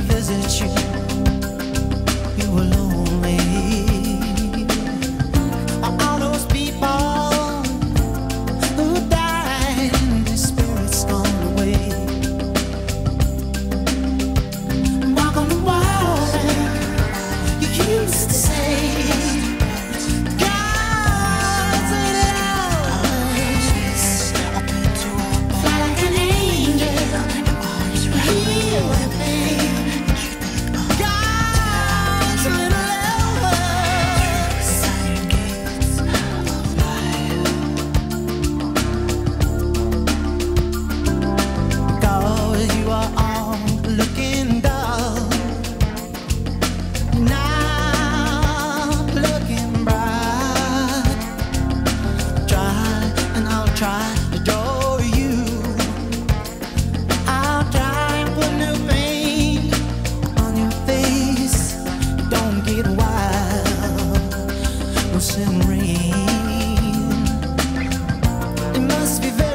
visit you. It must